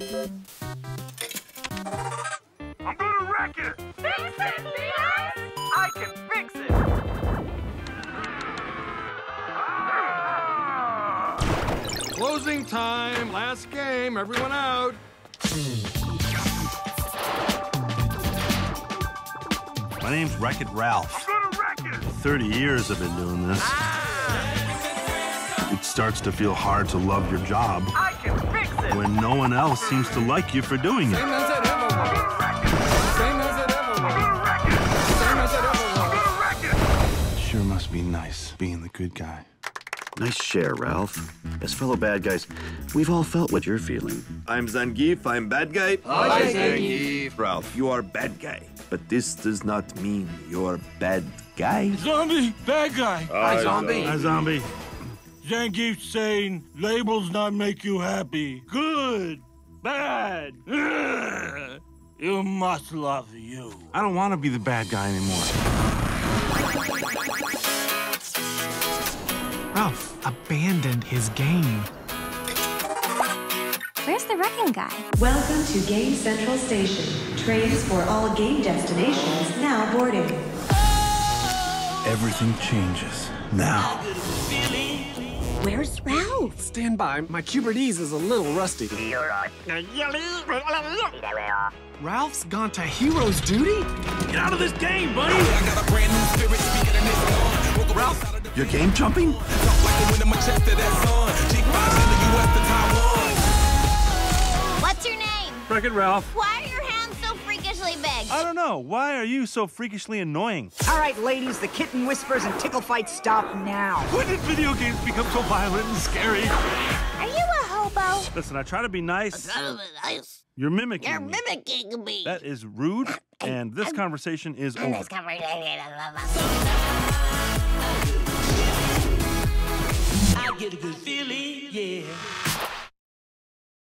I'm gonna wreck it! Fix it, Leon! I can fix it! Ah! Closing time. Last game. Everyone out. My name's Wreck-It Ralph. I'm gonna wreck it! 30 years I've been doing this. It starts to feel hard to love your job I can fix it! When no one else seems to like you for doing it. it ever was. Same as it ever I'm was. gonna wreck it! Same as it ever I'm was. gonna wreck it! Sure must be nice being the good guy. Nice share, Ralph. As fellow bad guys, we've all felt what you're feeling. I'm Zangief, I'm bad guy. Hi, Zangief. Ralph, you are bad guy. But this does not mean you're bad guy. Zombie, bad guy. Hi, zombie. Hi, zombie. Zangief saying labels not make you happy. Good, bad. Ugh. You must love you. I don't want to be the bad guy anymore. Ralph abandoned his game. Where's the wrecking guy? Welcome to Game Central Station. Trains for all game destinations now boarding. Everything changes now. Where's Ralph? Stand by, my Q*bertese is a little rusty. Ralph's gone to hero's duty? Get out of this game, buddy! Ralph, you're game jumping? What's your name? Wreck-It Ralph. Why I don't know. Why are you so freakishly annoying? All right, ladies, the kitten whispers and tickle fights stop now. When did video games become so violent and scary? Are you a hobo? Listen, I try to be nice. You're mimicking You're me. mimicking me. That is rude, and this conversation is over. This conversation. I get a good feeling, yeah.